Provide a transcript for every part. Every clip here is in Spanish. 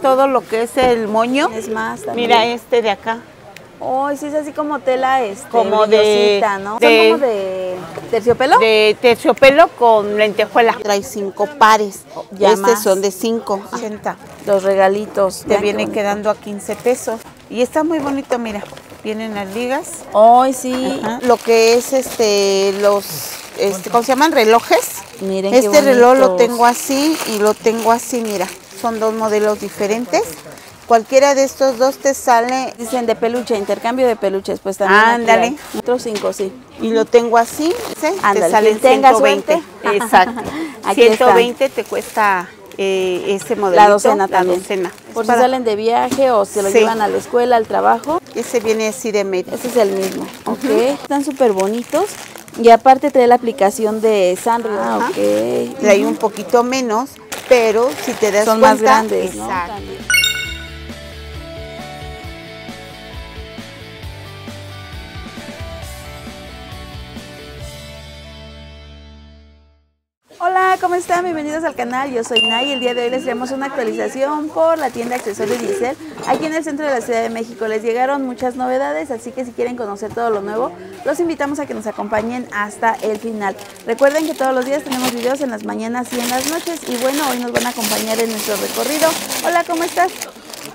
Todo lo que es el moño. Es más también. Mira este de acá. Oh, sí es así como tela este, Como de- ¿no? de- Son como de terciopelo. De terciopelo con lentejuela. Trae cinco pares. Ya Estos más. son de 5, 80. Los regalitos. Te viene quedando a 15 pesos. Y está muy bonito, mira. Vienen las ligas. Ay, sí. Ajá. Lo que es este, los, este, ¿cómo se llaman? Relojes. Miren qué Este reloj lo tengo así y lo tengo así, mira. Son dos modelos diferentes. Cualquiera de estos dos te sale Dicen de peluche, intercambio de peluches, pues también. Ándale. Otros cinco, sí. y lo tengo así, ¿sí? Ándale, te sale en quien tenga 120. suerte. Exacto. Aquí 120 te cuesta eh, ese modelito. La docena también. docena. Por Es si para- salen de viaje o se lo Sí. llevan a la escuela, al trabajo. Ese viene así de medio. Ese es el mismo, ¿ok? Están súper bonitos. Y aparte trae la aplicación de Sanrio. Ah, ok. Trae un poquito menos, pero si te das Son cuenta, más grandes, ¿no? Exacto. ¿Cómo están? Bienvenidos al canal, yo soy Nay y el día de hoy les traemos una actualización por la tienda Accesorios Giselle aquí en el centro de la Ciudad de México. Les llegaron muchas novedades, así que si quieren conocer todo lo nuevo, los invitamos a que nos acompañen hasta el final. Recuerden que todos los días tenemos videos en las mañanas y en las noches y bueno, hoy nos van a acompañar en nuestro recorrido. Hola, ¿cómo estás?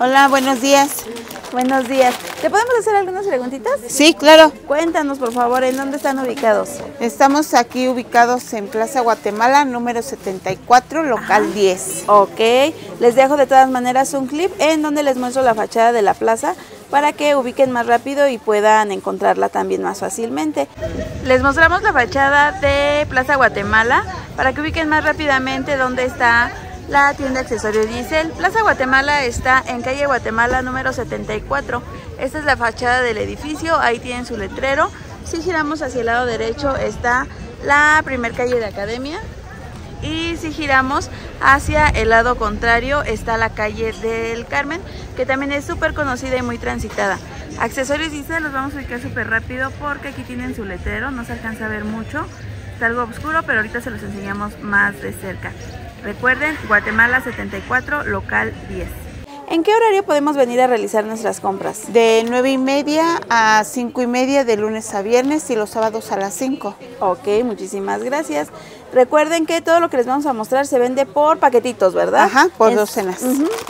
Hola, buenos días. Buenos días. ¿Te podemos hacer algunas preguntitas? Sí, claro. Cuéntanos, por favor, ¿en dónde están ubicados? Estamos aquí ubicados en Plaza Guatemala, número 74, local 10. Ok, les dejo de todas maneras un clip en donde les muestro la fachada de la plaza para que ubiquen más rápido y puedan encontrarla también más fácilmente. Les mostramos la fachada de Plaza Guatemala para que ubiquen más rápidamente dónde está la tienda Accesorios Giselle. Plaza Guatemala está en calle Guatemala número 74. Esta es la fachada del edificio, ahí tienen su letrero. Si giramos hacia el lado derecho está la primer calle de Academia, y si giramos hacia el lado contrario está la calle del Carmen, que también es súper conocida y muy transitada. Accesorios Giselle los vamos a ubicar súper rápido porque aquí tienen su letrero, no se alcanza a ver mucho. Está algo oscuro, pero ahorita se los enseñamos más de cerca. Recuerden, Guatemala 74, local 10. ¿En qué horario podemos venir a realizar nuestras compras? De 9 y media a 5 y media de lunes a viernes y los sábados a las 5. Ok, muchísimas gracias. Recuerden que todo lo que les vamos a mostrar se vende por paquetitos, ¿verdad? Ajá, por Es- docenas.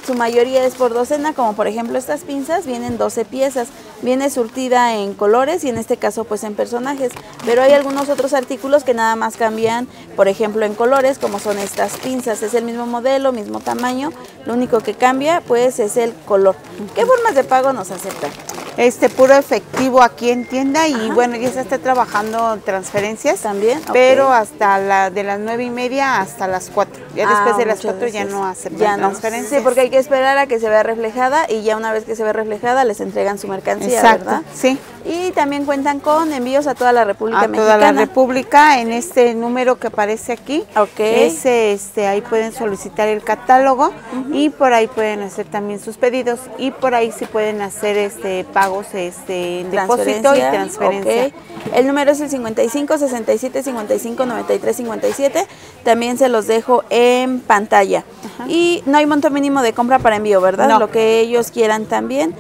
Su mayoría es por docena, como por ejemplo estas pinzas vienen 12 piezas. Viene surtida en colores y en este caso pues en personajes. Pero hay algunos otros artículos que nada más cambian, por ejemplo en colores, como son estas pinzas. Es el mismo modelo, mismo tamaño. Lo único que cambia pues es el color. ¿Qué formas de pago nos aceptan? Este puro efectivo aquí en tienda y bueno, ya se está trabajando transferencias. También. Pero hasta la de las 9 y media hasta las 4. Ya después Ah, de las muchas 4 ya veces. no aceptan Ya no. transferencias. Sí, porque hay que esperar a que se vea reflejada y ya una vez que se ve reflejada les entregan su mercancía, Exacto, ¿verdad? sí. Y también cuentan con envíos a toda la República a Mexicana. toda la República en este número que aparece aquí. Ok. Ese, este, ahí pueden solicitar el catálogo y por ahí pueden hacer también sus pedidos y por ahí sí pueden hacer este pagos este en depósito y transferencia. ok. El número es el 55 67 55 93 57. También se los dejo en pantalla. Y no hay monto mínimo de compra para envío, ¿verdad? No. Lo que ellos quieran también.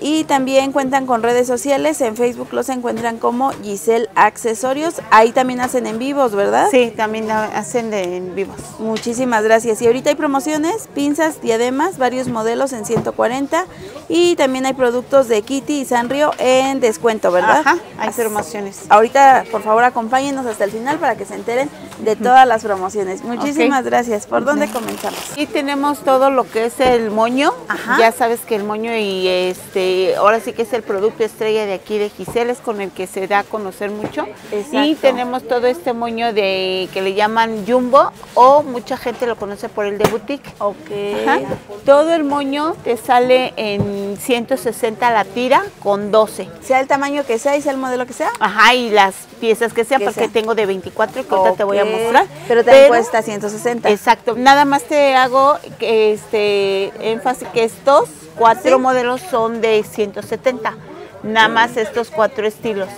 Y también cuentan con redes sociales. En Facebook los encuentran como Giselle Accesorios. Ahí también hacen en vivos, ¿verdad? Sí, también hacen de en vivos. Muchísimas gracias. Y ahorita hay promociones, pinzas, diademas, varios modelos en 140 y también hay productos de Kitty y Sanrio en descuento, ¿verdad? Ajá, hay promociones. Ahorita, por favor, acompáñenos hasta el final para que se enteren de todas las promociones. Muchísimas gracias. ¿Por dónde comenzamos? Tenemos todo lo que es el moño. Ajá. Ya sabes que el moño y este, ahora sí que es el producto estrella de aquí de Giselle, es con el que se da a conocer mucho. Exacto. Y tenemos todo este moño de que le llaman jumbo o mucha gente lo conoce por el de boutique. Ok. Ajá. Todo el moño te sale en 160 la tira con 12. Sea el tamaño que sea y sea el modelo que sea. Ajá, y las piezas que sean, Que porque sea. tengo de 24 que ahorita te voy a mostrar. Pero también cuesta 160. Exacto. Nada más te hago que, este énfasis que estos cuatro Sí. modelos son de 170. Nada más estos cuatro estilos.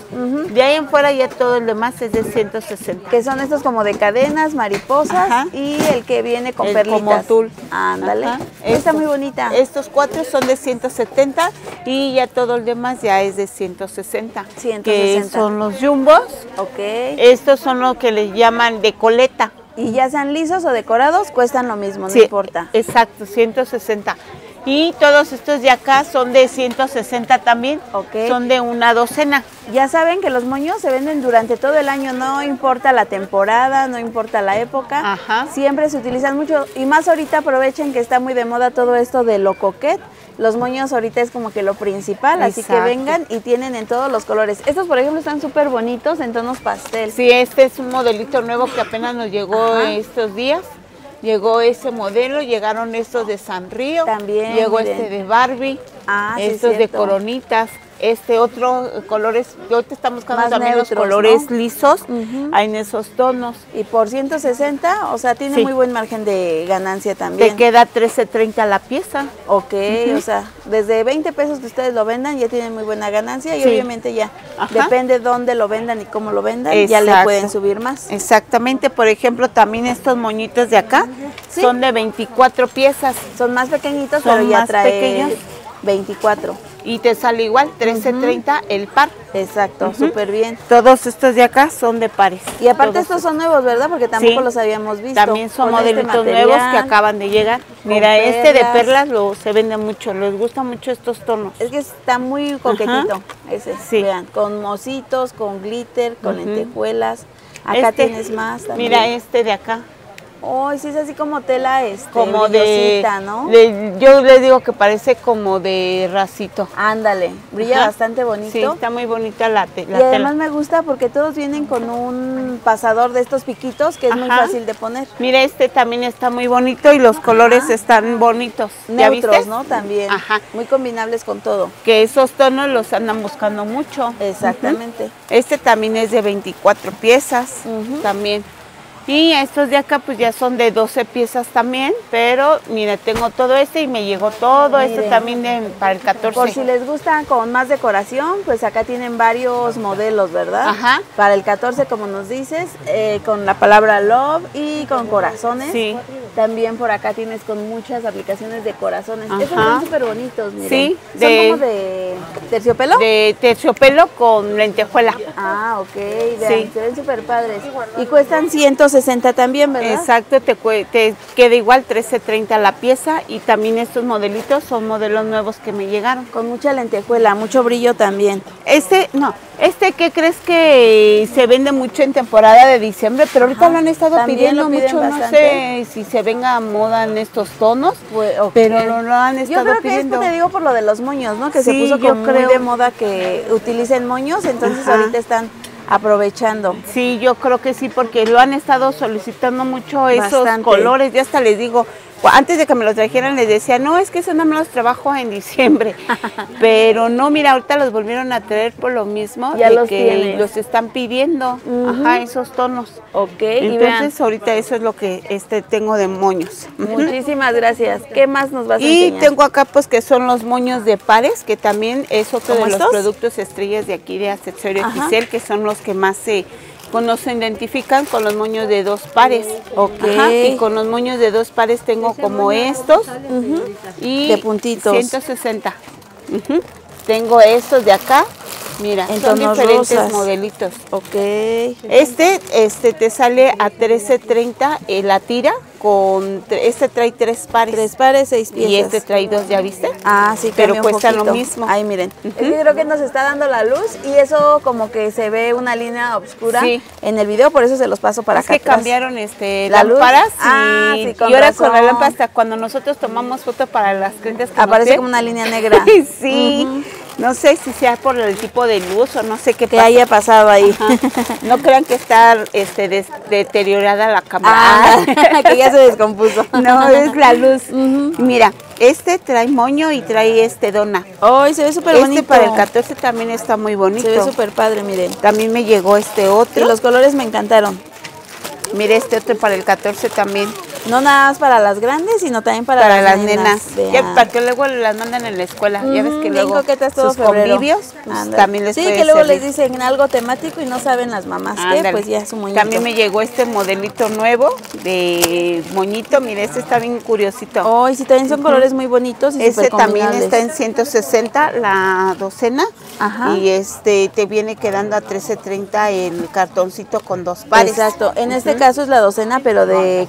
De ahí en fuera ya todo el demás es de 160. Que son estos como de cadenas, mariposas y el que viene con El perlitas. como tul. Ándale. Está muy bonita. Estos cuatro son de 170 y ya todo el demás ya es de 160. 160. Que son los jumbos. Ok. Estos son lo que les llaman de coleta. Y ya sean lisos o decorados, cuestan lo mismo, no Sí, importa. Exacto, 160. Y todos estos de acá son de 160 también. Ok. Son de una docena. Ya saben que los moños se venden durante todo el año, no importa la temporada, no importa la época. Ajá. Siempre se utilizan mucho y más ahorita aprovechen que está muy de moda todo esto de lo coquet. Los moños ahorita es como que lo principal, así que vengan y tienen en todos los colores. Estos, por ejemplo, están súper bonitos en tonos pastel. Sí, este es un modelito nuevo que apenas nos llegó Ajá. estos días. Llegó ese modelo, llegaron estos de Sanrío. También, Llegó miren. este de Barbie. Ah, sí, estos de cierto. coronitas. Este otro colores, ahorita estamos buscando Más también los neutros, colores ¿no? lisos, hay en esos tonos. Y por 160, o sea, tiene Sí. muy buen margen de ganancia también. Te queda 13.30 la pieza. Ok, o sea, desde 20 pesos que ustedes lo vendan ya tienen muy buena ganancia y Sí. obviamente ya Ajá. depende dónde lo vendan y cómo lo vendan, ya le pueden subir más. Exactamente, por ejemplo, también estos moñitos de acá Sí. son de 24 piezas Son más pequeñitos, Son pero ya más trae pequeños. 24. Y te sale igual 13.30 el par. Exacto, súper bien. Todos estos de acá son de pares. Y aparte Todos estos son nuevos, ¿verdad? Porque tampoco Sí. los habíamos visto. También son este modelitos nuevos que acaban de llegar. Mira, este de perlas. lo, se vende mucho, les gustan mucho estos tonos. Es que está muy coquetito ese. Sí. Vean, con mositos, con glitter, con lentejuelas. Acá Este, tienes más también. Mira este de acá, Ay, sí es así como tela este, como de, ¿no? yo les digo que parece como de racito. Ándale, brilla Ajá. bastante bonito. Sí, está muy bonita la, te- y la además tela. me gusta porque todos vienen con un pasador de estos piquitos que es muy fácil de poner. Mira, este también está muy bonito y los colores están bonitos. ¿Ya Neutros, viste? ¿no? También. Ajá. Muy combinables con todo. Que esos tonos los andan buscando mucho. Exactamente. Este también es de 24 piezas, también. Y estos de acá pues ya son de 12 piezas también, pero mira, tengo todo este y me llegó todo esto Miren. también de- para el 14. Por si les gusta con más decoración, pues acá tienen varios modelos, ¿verdad? Ajá. Para el 14, como nos dices, eh, con la palabra love y con corazones. Sí. También por acá tienes con muchas aplicaciones de corazones. Estos Ajá. son súper bonitos, miren. Sí, ¿Son de- como de terciopelo? De terciopelo con lentejuela. Ah, ok, vean, Sí. se ven súper padres. Y cuestan 160 también, ¿verdad? Exacto, te, te queda igual 13.30 la pieza y también estos modelitos son modelos nuevos que me llegaron. Con mucha lentejuela, mucho brillo también. Este, no, este que crees que se vende mucho en temporada de diciembre, pero ahorita Ajá, lo han estado también pidiendo mucho, no bastante. sé si se venga a moda en estos tonos, Pues, pero lo, lo han Yo estado creo que pidiendo. es, te digo, por lo de los moños, ¿no? Que se puso yo como muy creo. de moda que utilicen moños, entonces Ajá. ahorita están aprovechando. Sí, yo creo que sí, porque lo han estado solicitando mucho esos Bastante. colores. Ya hasta les digo, antes de que me los trajeran les decía, no, es que eso no me los trabajo en diciembre. Pero no, mira, ahorita los volvieron a traer por lo mismo, Ya de los que tienes. los están pidiendo, ajá, esos tonos. Ok, y Entonces ahorita eso es lo que este tengo de moños. Muchísimas gracias. ¿Qué más nos vas a Y enseñar? tengo acá pues que son los moños de pares, que también es otro de ¿Como los productos estrellas de aquí de Accesorio Ajá. Giselle, que son los que más se con nos identifican con los moños de dos pares. Ok. Ajá, y con los moños de dos pares tengo como estos y De puntitos. 160. Ujú. Tengo estos de acá. Mira, En son diferentes rosas. modelitos. Ok. Este, este te sale a 13.30 eh, la tira con este trae tres pares Tres pares, seis piezas. y este trae dos, ¿ya viste? Ah, sí, pero cambia un cuesta lo mismo. Ahí miren. Es que creo que nos está dando la luz y eso como que se ve una línea oscura Sí. en el video, por eso se los paso para es acá. que atrás. cambiaron este ¿La luz? lámparas Ah, y, sí, con y ahora con la lámpara hasta cuando nosotros tomamos foto para las clientes que Aparece como una línea negra. sí, no sé si sea por el tipo de luz o no sé qué pasa. haya pasado ahí. Ajá. No crean que está este des- deteriorada la cámara. Ah, que ya se descompuso. No, es la luz. Mira, este trae moño y trae este dona. Ay, se ve súper Este bonito. para el 14 también está muy bonito. Se ve súper padre, miren. También me llegó este Y otro. los colores me encantaron. Mire este otro para el 14 también. No nada más para las grandes, sino también para, para las, las nenas. para que luego las mandan en la escuela. ya ves que luego sus convivios pues, también les Sí, que luego les dicen algo temático y no saben las mamás qué, pues ya es un moñito. También me llegó este modelito nuevo de moñito. Mire, este está bien curiosito. Oh, y sí, también son colores muy bonitos y Este también está en 160 la docena. Ajá. Y este te viene quedando a 13.30 el cartoncito con dos pares. Exacto. En este caso es la docena, pero de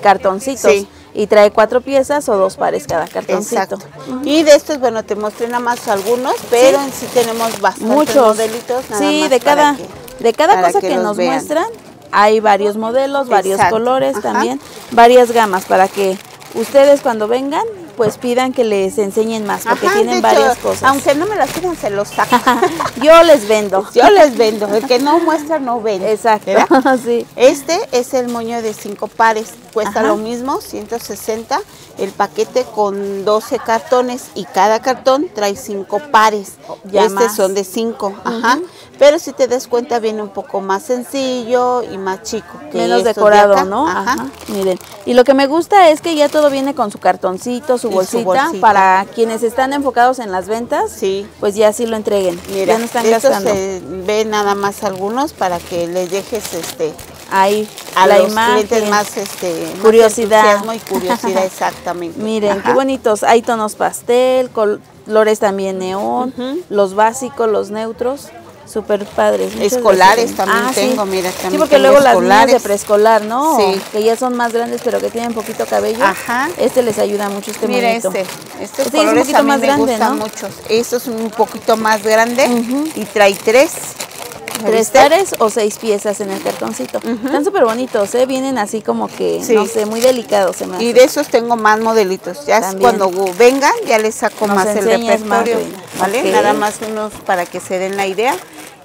cartoncitos. Sí y trae cuatro piezas o dos pares cada cartoncito. Exacto. Y de estos, bueno, te mostré nada más algunos, pero en sí tenemos bastantes Muchos. modelitos. sí, de cada, de cada cosa que, nos muestran hay varios modelos, varios colores también, varias gamas para que ustedes cuando vengan pues pidan que les enseñen más, porque tienen varias cosas. Aunque no me las pidan, se los saco. Yo les vendo. Yo les vendo. El que no muestra, no vende. Exacto. sí. Este es el moño de cinco pares. Cuesta lo mismo, 160 el paquete con 12 cartones y cada cartón trae cinco pares. Ya Estos son de cinco. Ajá. Pero si te das cuenta viene un poco más sencillo y más chico. Que Menos decorado, ¿no? Ajá. Miren. Y lo que me gusta es que ya todo viene con su cartoncito, su bolsita, para quienes están enfocados en las ventas. Sí. Pues ya sí lo entreguen. Mira, ya no están gastando. Se ve nada más algunos para que les dejes este ahí a la los imagen, más este curiosidad muy curiosidad exactamente miren qué bonitos hay tonos pastel colores también neón los básicos los neutros Súper padres. Escolares también ah, tengo, mira, también. Sí, porque luego las niñas de preescolar, ¿no? Sí. Que ya son más grandes, pero que tienen poquito cabello. Ajá. Este les ayuda mucho, este Mira este. Estos este colores es un poquito más grande, gustan ¿no? mucho. Esto es un poquito más grande y trae tres. Tres pares o seis piezas en el cartoncito. Están súper bonitos, ¿eh? Vienen así como que, no sé, muy delicados. Se me y de esos tengo más modelitos. Ya cuando vengan ya les saco más el repertorio. ¿Vale? Nada más unos para que se den la idea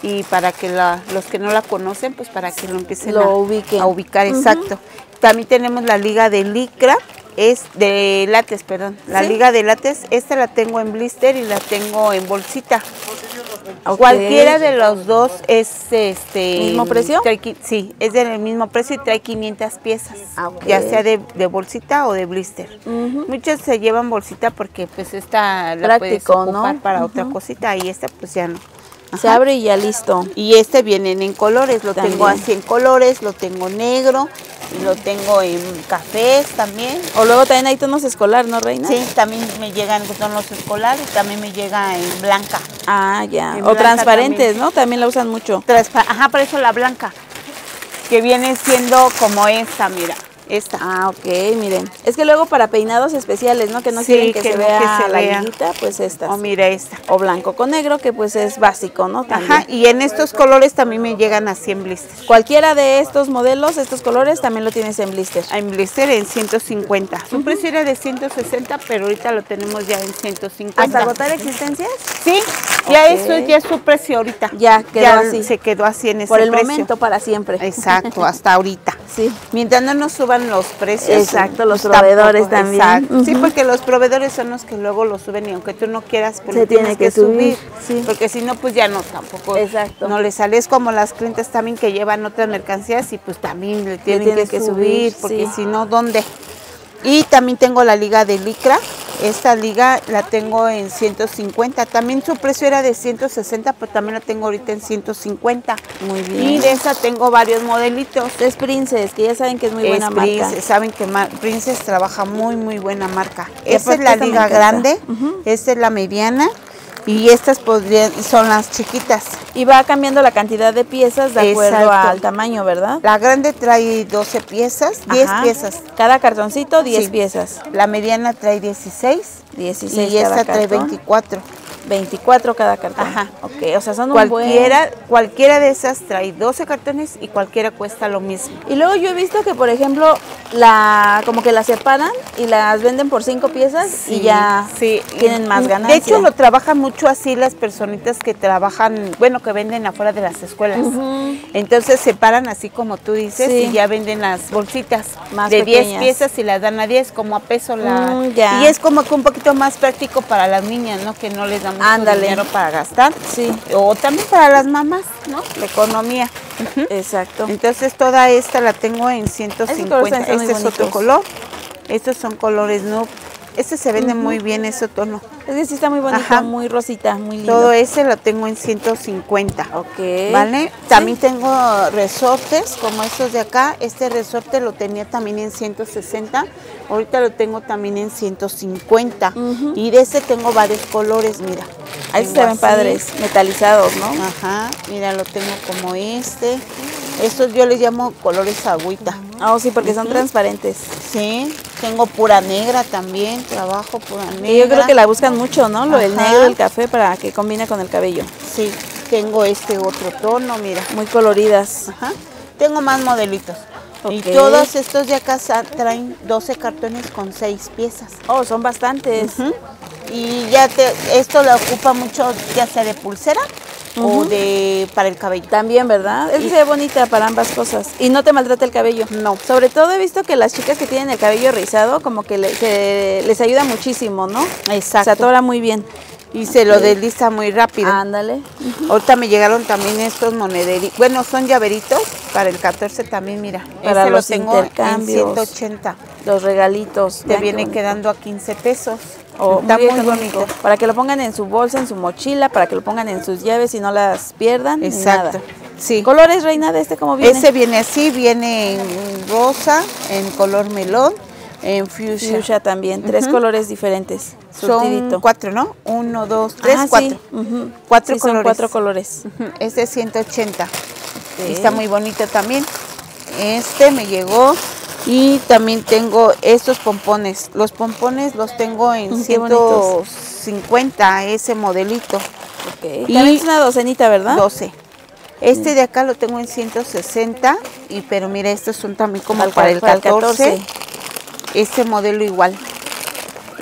y para que los que no la conocen, pues para que lo empiecen a, ubicar. Exacto. También tenemos la liga de licra, es de látex, perdón. La liga de látex, esta la tengo en blister y la tengo en bolsita. Cualquiera de los dos es este mismo precio. sí, es del mismo precio y trae 500 piezas, ah, ya sea de, bolsita o de blister. Muchos se llevan bolsita porque pues esta la puedes ocupar para otra cosita y esta pues ya no. Se abre y ya listo. Y este vienen en colores, lo tengo así en colores, lo tengo negro, y lo tengo en cafés también. O luego también hay tonos escolar, ¿no, Reina? Sí, también me llegan tonos escolares, también me llega en blanca. Ah, ya. o transparentes, ¿no? También la usan mucho. Ajá, por eso la blanca, que viene siendo como esta, mira. Esta. Ah, ok, miren. Es que luego para peinados especiales, ¿no? Que no quieren que, se vea la liguita, pues esta. O mira esta. O blanco con negro, que pues es básico, ¿no? Ajá, y en estos colores también me llegan así en blister. Cualquiera de estos modelos, estos colores, también lo tienes en blister. En blister en 150. Su precio era de 160, pero ahorita lo tenemos ya en 150. ¿Hasta agotar existencias? Sí, ya eso ya es su precio ahorita. Ya quedó así. Se quedó así en ese Por el momento, para siempre. Exacto, hasta ahorita. Sí. Mientras no nos suban los precios. Exacto, los proveedores también. Sí, porque los proveedores son los que luego lo suben y aunque tú no quieras, pues se tiene que, subir. Sí. Porque si no, pues ya no tampoco. Exacto. No le sales como las clientes también que llevan otras mercancías y pues también le tienen, que, subir, porque si no, ¿dónde? Y también tengo la liga de licra. Esta liga la tengo en 150. También su precio era de 160, pero también la tengo ahorita en 150. Muy bien. Y de esa tengo varios modelitos. Es Princess, que ya saben que es muy buena marca. Saben que Princess trabaja muy, muy buena marca. Esta es la liga grande, esta es la mediana y estas podrían, son las chiquitas. Y va cambiando la cantidad de piezas de acuerdo al tamaño, ¿verdad? La grande trae 12 piezas, 10 piezas. Cada cartoncito 10 piezas. La mediana trae 16. 16 y esta trae 24. 24 cada cartón. Ajá. Ok, o sea, son cualquiera, cualquiera de esas trae 12 cartones y cualquiera cuesta lo mismo. Y luego yo he visto que, por ejemplo, la como que las separan y las venden por 5 piezas y ya tienen más ganancia. De hecho, lo trabajan mucho así las personitas que trabajan, bueno, que venden afuera de las escuelas. Entonces separan así como tú dices y ya venden las bolsitas más de 10 piezas y las dan a 10 como a peso la mm, y es como que un poquito más práctico para las niñas, ¿no? Que no les dan mucho dinero para gastar. Sí. O también para las mamás, ¿no? La economía. Exacto. Entonces toda esta la tengo en 150. Este es otro color. Estos son colores nude. Este se vende muy bien, ese tono. Es que sí está muy bonito, muy rosita, muy lindo. Todo ese lo tengo en 150. Ok. ¿Vale? También tengo resortes como estos de acá. Este resorte lo tenía también en 160. Ahorita lo tengo también en 150. Y de este tengo varios colores, mira. Ahí se ven padres, metalizados, ¿no? Ajá. Mira, lo tengo como este. Estos yo les llamo colores agüita. Ah, oh, sí, porque son transparentes. Sí, tengo pura negra también, trabajo pura negra. Y yo creo que la buscan mucho, ¿no? Lo del negro, el café, para que combine con el cabello. Sí, tengo este otro tono, mira. Muy coloridas. Ajá. Tengo más modelitos. Y todos estos de acá traen 12 cartones con 6 piezas. Oh, son bastantes. Y ya te, esto lo ocupa mucho, ya sea de pulsera o de para el cabello. También, ¿verdad? Es que bonita para ambas cosas. Y no te maltrata el cabello. No. Sobre todo he visto que las chicas que tienen el cabello rizado, como que, les ayuda muchísimo, ¿no? Exacto. Se atora muy bien. Y se lo desliza muy rápido. Ándale. Ahorita me llegaron también estos monederitos. Bueno, son llaveritos para el 14 también, mira. Para los tengo intercambios. En 180. Los regalitos. Te viene quedando a 15 pesos. Oh, está muy, bonito. Para que lo pongan en su bolsa, en su mochila, para que lo pongan en sus llaves y no las pierdan. Exacto. Sí. ¿Colores, Reina, de este cómo viene? Ese viene así, viene en rosa, en color melón, en fuchsia. Fuchsia también, tres colores diferentes. Son cuatro, ¿no? Uno, dos, tres, cuatro. Cuatro colores. Son cuatro colores. Este es 180. Está muy bonito también. Este me llegó y también tengo estos pompones. Los pompones los tengo en 150, ese modelito. Okay. Y es una docenita, ¿verdad? 12. Este de acá lo tengo en 160, y, pero mira, estos son también como para, el 14. Este modelo igual.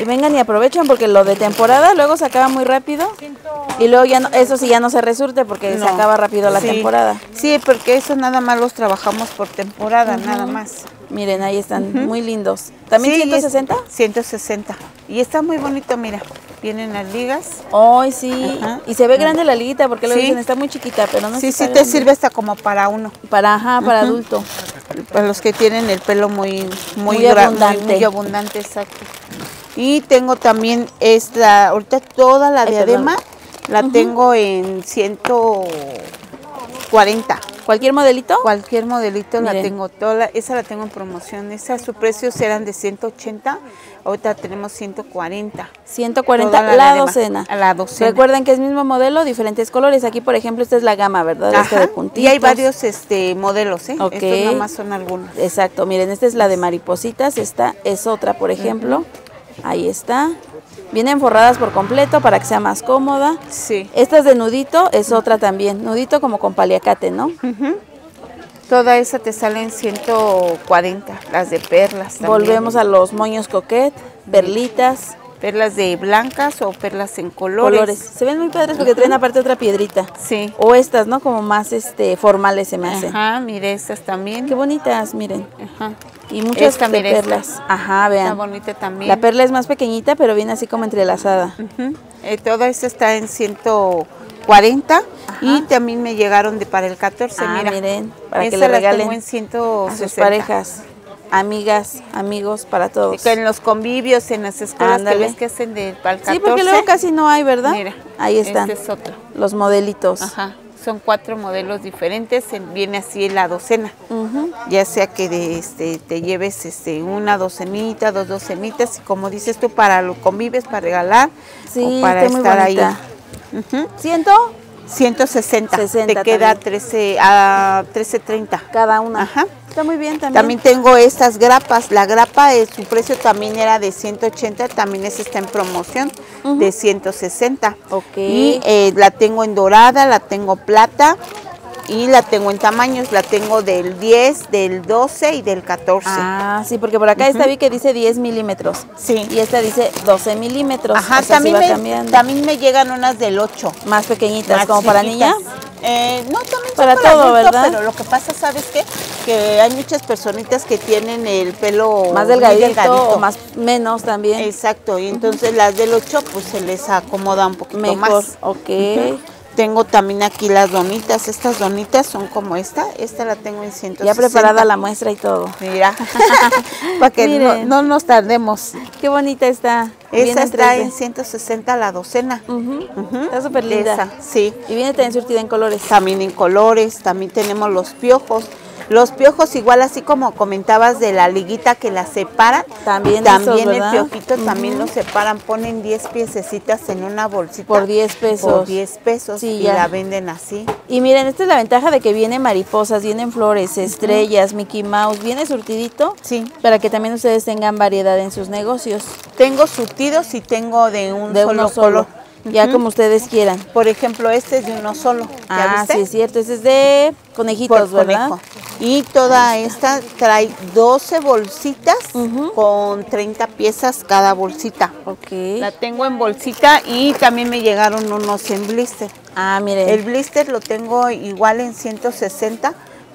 Y vengan y aprovechan porque lo de temporada luego se acaba muy rápido. Y luego ya no, eso sí ya no se resurte porque se acaba rápido la temporada. Sí, porque eso nada más los trabajamos por temporada, nada más. Miren, ahí están muy lindos. ¿También 160? 160. Y está muy bonito, mira. Vienen las ligas. Ay, sí. Y se ve grande la liguita porque lo dicen, está muy chiquita, pero no Sí, sí te sirve hasta como para uno. Para, ajá, para adulto. Para los que tienen el pelo muy muy, muy abundante. Muy, abundante, exacto. Y tengo también esta, ahorita toda la diadema la tengo en 140. ¿Cualquier modelito? Cualquier modelito la tengo, toda esa la tengo en promoción. Esa, su precio eran de 180, ahorita tenemos 140. 140 la, la docena. La docena. Recuerden que es mismo modelo, diferentes colores. Aquí, por ejemplo, esta es la gama, ¿verdad? Este y hay varios este, modelos, ¿eh? Estos nada más son algunos. Exacto, miren, esta es la de maripositas, esta es otra, por ejemplo. Ahí está. Vienen forradas por completo para que sea más cómoda. Sí. Esta es de nudito, es otra también. Nudito como con paliacate, ¿no? Toda esa te sale en 140, las de perlas también. Volvemos a los moños coquet, perlitas. Perlas de blancas o perlas en colores. Se ven muy padres porque traen aparte otra piedrita. Sí. O estas, ¿no? Como más este formales se me hacen. Ajá, mire estas también. Qué bonitas, miren. Ajá. Y muchas perlas. Ajá, vean. Está bonita también. La perla es más pequeñita, pero viene así como entrelazada. Eh, toda esta está en 140 y también me llegaron de para el 14, ah, mira. miren, para que le regalen en 160. a sus parejas, amigas, amigos, para todos. en los convivios, en las escuelas que ves que hacen de para el 14. Sí, porque luego casi no hay, ¿verdad? Mira, ahí están. Este es otro. Los modelitos. Ajá son cuatro modelos diferentes, viene así la docena, ya sea que de, este, te lleves este, una docenita, dos docenitas, y como dices tú, para lo convives, para regalar o para estar ahí. ¿Ciento? 160. te queda 13 a 13.30 cada una. Ajá. Está muy bien también. También tengo estas grapas. La grapa, eh, su precio también era de 180, también esa está en promoción de 160. Ok. Y eh, la tengo en dorada, la tengo plata y la tengo en tamaños, la tengo del 10, del 12 y del 14. Ah, sí, porque por acá esta vi que dice 10 milímetros. Sí. Y esta dice 12 milímetros. Ajá, también, me, también me llegan unas del 8. Más pequeñitas, como para niñas. Eh, no, también para, todo, ¿verdad? Pero lo que pasa, ¿sabes qué? Que hay muchas personitas que tienen el pelo más delgadito, o más menos también. Exacto, y entonces las del 8 pues se les acomoda un poquito Mejor. más. ok. Tengo también aquí las donitas. Estas donitas son como esta. Esta la tengo en 160. Ya preparada la muestra y todo. Mira, para que no, nos tardemos. Qué bonita está. Esta está en 160 la docena. Está súper linda. sí. Y viene también surtida en colores. También en colores. También tenemos los piojos. Los piojos igual así como comentabas de la liguita que la separan, también, también el piojito también lo separan, ponen 10 piececitas en una bolsita. Por 10 pesos. Por 10 pesos y la venden así. Y miren, esta es la ventaja de que vienen mariposas, vienen flores, estrellas, Mickey Mouse, viene surtidito. Sí. Para que también ustedes tengan variedad en sus negocios. Tengo surtidos y tengo de un solo, solo ya como ustedes quieran. Por ejemplo, este es de uno solo. ah, sí, es cierto. Este es de conejitos, ¿verdad? Y toda esta trae 12 bolsitas con 30 piezas cada bolsita. Ok. La tengo en bolsita y también me llegaron unos en blister. Ah, miren. El blister lo tengo igual en 160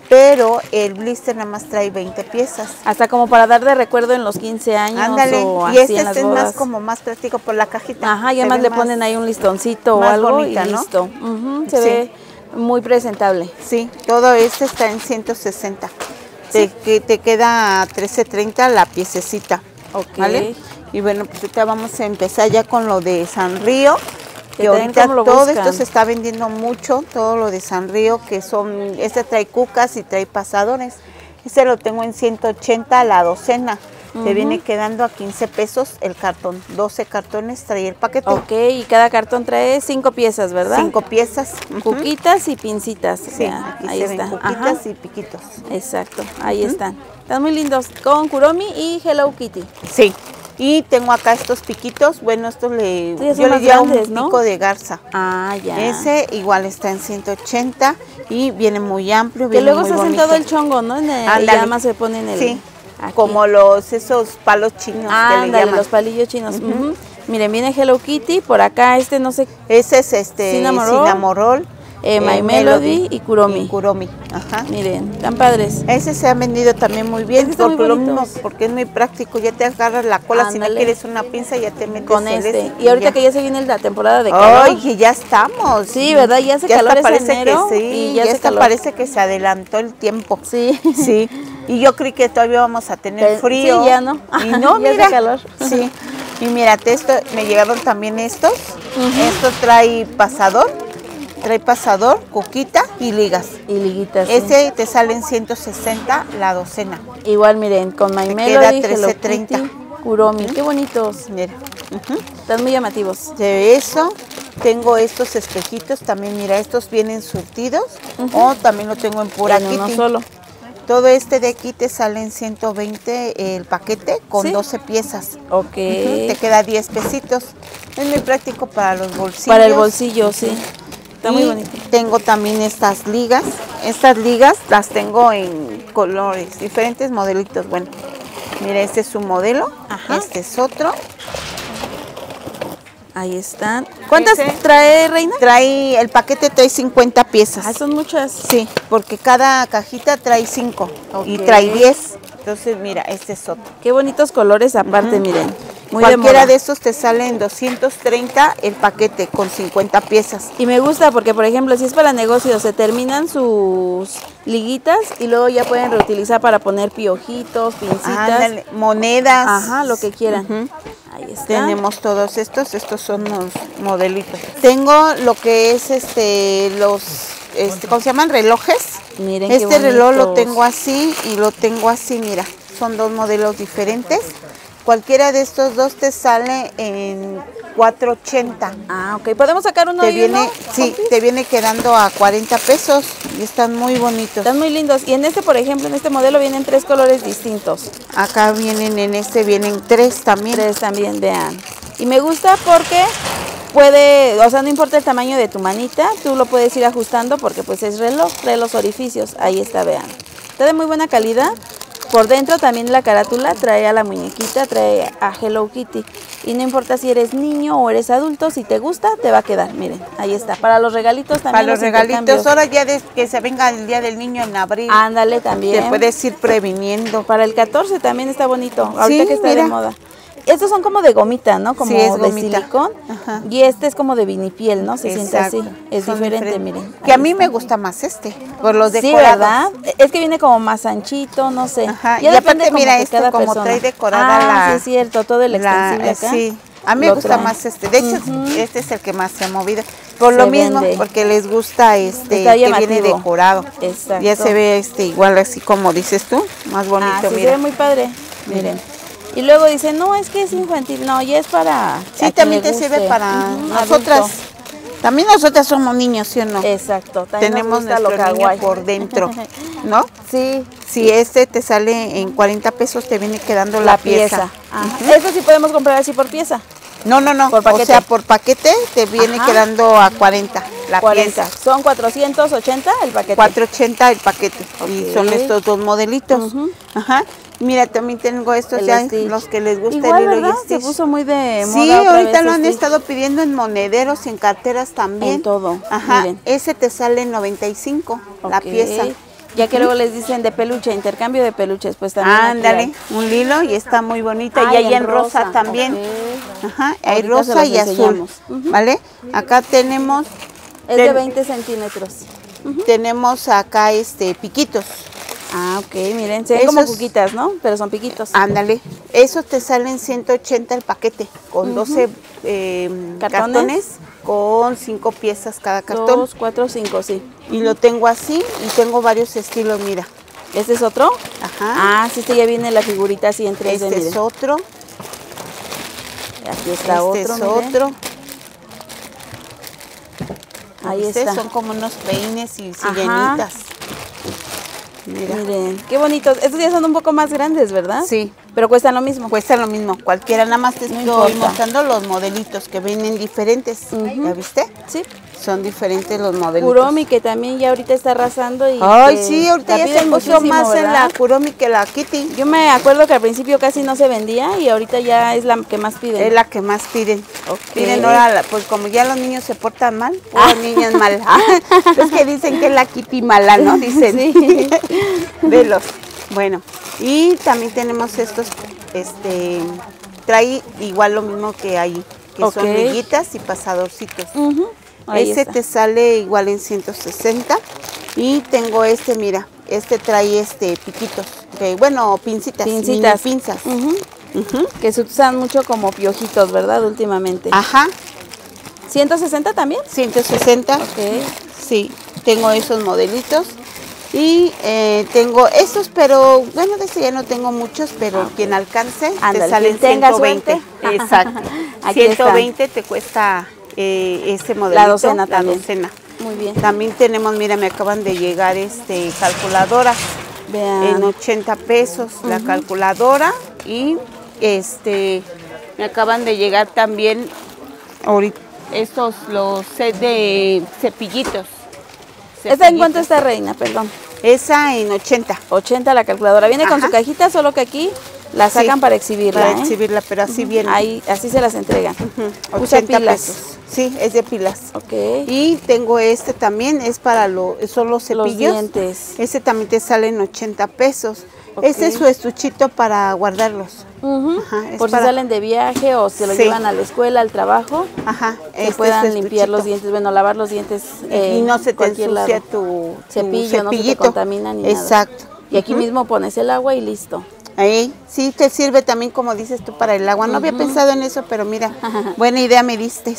pero el blister nada más trae 20 piezas. Hasta como para dar de recuerdo en los 15 años. Ándale, y este es más como más práctico por la cajita. Ajá, y además le ponen ahí un listoncito o algo y listo. se ve muy presentable. Sí, todo este está en 160. Te, que te queda 13.30 la piececita. Ok. ¿Vale? Y bueno, pues ahorita vamos a empezar ya con lo de San Río que ahorita todo esto se está vendiendo mucho, todo lo de San Río, que son, este trae cucas y trae pasadores. Este lo tengo en 180 la docena. Te viene quedando a 15 pesos el cartón. 12 cartones trae el paquete. Ok, y cada cartón trae 5 piezas, ¿verdad? 5 piezas. Cuquitas y pincitas. Sí, aquí ahí se cuquitas y piquitos. Exacto, ahí están. Están muy lindos. Con Kuromi y Hello Kitty. Sí. Y tengo acá estos piquitos, bueno, estos le, yo le llamo un pico de garza. Ah, ya. Ese igual está en 180 y viene muy amplio, Que luego se hacen todo el chongo, ¿no? En el, llama se ponen el... Sí, como los, esos palos chinos ah, que le llaman. los palillos chinos. Miren, viene Hello Kitty, por acá este no sé... Ese es este Cinnamoroll eh, My Melody, y Kuromi. Kuromi, ajá. Miren, tan padres. Ese se ha vendido también muy bien, porque lo mismo, porque es muy práctico, ya te agarras la cola, si no quieres una pinza ya te metes con este. Y, ahorita que ya se viene la temporada de calor. Ay, que ya estamos. Sí, ¿verdad? Ya hace calor parece que sí, y ya, ya parece que se adelantó el tiempo. Sí. Sí. Y yo creí que todavía vamos a tener frío. Sí, ya no. Y no, mira. calor. Sí. Y mírate, esto, me llegaron también estos. Esto trae pasador Trae pasador, coquita y ligas. Y liguitas. Ese te sale en 160 la docena. Igual miren, con My queda 1330. Kuromi, qué bonitos. Mira. Están muy llamativos. De eso tengo estos espejitos, también mira, estos vienen surtidos o también lo tengo en pura en uno solo. Todo este de aquí te sale en 120 el paquete con 12 piezas. Ok. Te queda 10 pesitos. Es muy práctico para los bolsillos. Para el bolsillo, sí muy bonito. Tengo también estas ligas. Estas ligas las tengo en colores, diferentes modelitos. Bueno, mira, este es un modelo. Este es otro. Ahí están. ¿Cuántas trae, Reina? Trae, el paquete trae 50 piezas. Ah, son muchas. Sí, porque cada cajita trae 5 y trae 10. Entonces, mira, este es otro. Qué bonitos colores aparte, miren. Cualquiera de, estos te sale en 230 el paquete con 50 piezas. Y me gusta porque, por ejemplo, si es para negocios, se terminan sus liguitas y luego ya pueden reutilizar para poner piojitos, pincitas. monedas. Ajá, lo que quieran. Ahí está. Tenemos todos estos, estos son los modelitos. Tengo lo que es este los este, ¿cómo se llaman? relojes. Miren este reloj lo tengo así y lo tengo así, mira. Son dos modelos diferentes. Cualquiera de estos dos te sale en 4.80. Ah, ok. ¿Podemos sacar uno te viene, Sí, te viene quedando a 40 pesos y están muy bonitos. Están muy lindos. Y en este, por ejemplo, en este modelo vienen tres colores distintos. Acá vienen, en este vienen tres también. Tres también, vean. Y me gusta porque puede, o sea, no importa el tamaño de tu manita, tú lo puedes ir ajustando porque pues es reloj, de los orificios. Ahí está, vean. Está de muy buena calidad. Por dentro también la carátula trae a la muñequita, trae a Hello Kitty. Y no importa si eres niño o eres adulto, si te gusta, te va a quedar. Miren, ahí está. Para los regalitos también. Para los, regalitos, ahora ya de que se venga el Día del Niño en abril. Ándale también. Te puedes ir previniendo. Para el 14 también está bonito, ahorita que está de moda. Estos son como de gomita, ¿no? Como de silicón. Y este es como de vinipiel, ¿no? Se siente así. Es diferente, miren. Que a mí me gusta más este, por los decorados. Sí, ¿verdad? Es que viene como más anchito, no sé. Ajá. Y aparte, mira, este como trae decorada ah, la... sí, es cierto, todo el extensible acá. Sí. A mí me gusta más este. De hecho, este es el que más se ha movido. Por lo mismo, porque les gusta este que viene decorado. Exacto. Ya se ve este igual así como dices tú, más bonito, ah, sí, Se ve muy padre. Miren. Y luego dicen, no, es que es infantil. No, ya es para. Sí, también te sirve para nosotras. También nosotras somos niños, ¿sí o no? Exacto. Tenemos nuestro niño por dentro, ¿no? Sí. Si este te sale en 40 pesos, te viene quedando la, pieza. Eso sí podemos comprar así por pieza. No, no, no. Por paquete. O sea, por paquete te viene quedando a 40 la 40. pieza. Son 480 el paquete. 480 el paquete. Y son estos dos modelitos. Ajá. Mira, también tengo estos ya, los que les gusta el hilo y Se puso muy de moda Sí, ahorita lo han estado pidiendo en monederos en carteras también. En todo. Ajá. Ese te sale en 95 la pieza. Ya que luego les dicen de peluche, intercambio de peluches, pues también. Ándale, un hilo y está muy bonita. y hay en rosa, también. Ajá, hay rosa y azul. ¿Vale? Acá tenemos. Es de 20 centímetros. Tenemos acá este piquitos. Ah, ok, miren, se ven como cuquitas, ¿no? Pero son piquitos. Ándale. Esos te salen 180 el paquete, con 12 eh, ¿Cartones? con 5 piezas cada cartón. 2, 4, 5, sí. Y lo tengo así y tengo varios estilos, mira. ¿Este es otro? Ajá. Ah, sí, este ya viene la figurita así en 3 Este es otro. Aquí está este otro, es otro. Ahí está. Son como unos peines y sirenitas. Miren, qué bonitos. Estos ya son un poco más grandes, ¿verdad? Sí. Pero cuestan lo mismo. Cuestan lo mismo. Cualquiera, nada más te estoy mostrando los modelitos que vienen diferentes. ¿Ya viste? Sí son diferentes los modelos. Kuromi que también ya ahorita está arrasando y Ay, sí, ahorita ya se puso más en la Kuromi que la Kitty. Yo me acuerdo que al principio casi no se vendía y ahorita ya es la que más piden. Es la que más piden. Piden ahora, pues como ya los niños se portan mal, los niños mal. es que dicen que es la Kitty mala, ¿no? Dicen. Sí. Velos. Bueno, y también tenemos estos, este, trae igual lo mismo que ahí, que son liguitas y pasadorcitos. Ese te sale igual en 160. Y tengo este, mira, este trae este piquitos, bueno, pincitas, pincitas. pinzas. Que se usan mucho como piojitos, ¿verdad? Últimamente. Ajá. ¿160 también? 160. Ok. Sí, tengo esos modelitos. Y eh, tengo esos, pero bueno, de ese ya no tengo muchos, pero ah, quien alcance te sale 120. Exacto. 120 te cuesta eh, este modelo. La docena la docena. Muy bien. También tenemos, mira, me acaban de llegar este calculadora en 80 pesos la calculadora y este me acaban de llegar también ahorita estos los set de cepillitos. ¿Esta en cuánto está reina, perdón? Esa en 80. 80 la calculadora. Viene con su cajita, solo que aquí la sacan para exhibirla. Para ¿eh? exhibirla, pero así viene. Ahí, así se las entregan. 80 Pesos. Sí, es de pilas. Ok. Y tengo este también, es para lo, son los cepillos. Los dientes. Ese también te sale en 80 pesos. Este es su estuchito para guardarlos. Por si salen de viaje o se lo llevan a la escuela, al trabajo. Ajá. Que este puedan limpiar los dientes, bueno, lavar los dientes. y no se te ensucia tu, cepillo, no se te contamina ni Exacto. Y aquí mismo pones el agua y listo. Ahí, sí, te sirve también, como dices tú, para el agua. No había pensado en eso, pero mira, buena idea me diste.